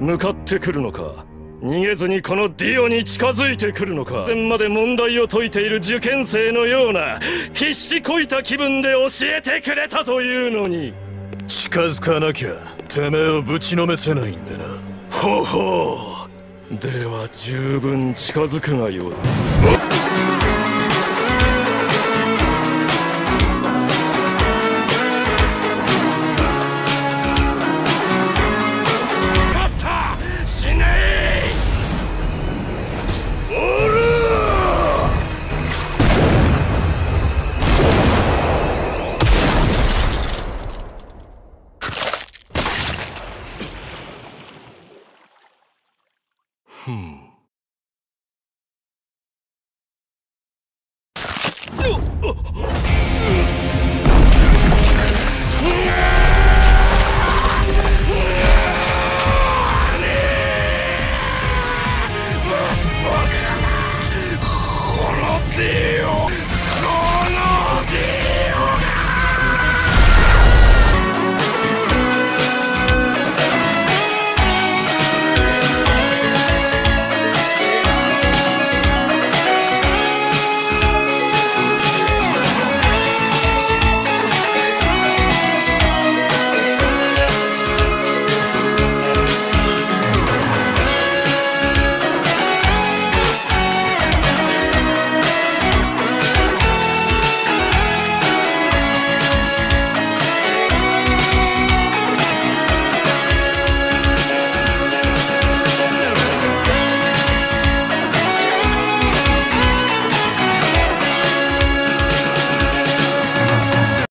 向かってくるのか？逃げずにこのディオに近づいてくるのか？前まで問題を解いている受験生のような必死こいた気分で教えてくれたというのに。近づかなきゃてめえをぶちのめせないんでな。ほほう。では十分近づくがよう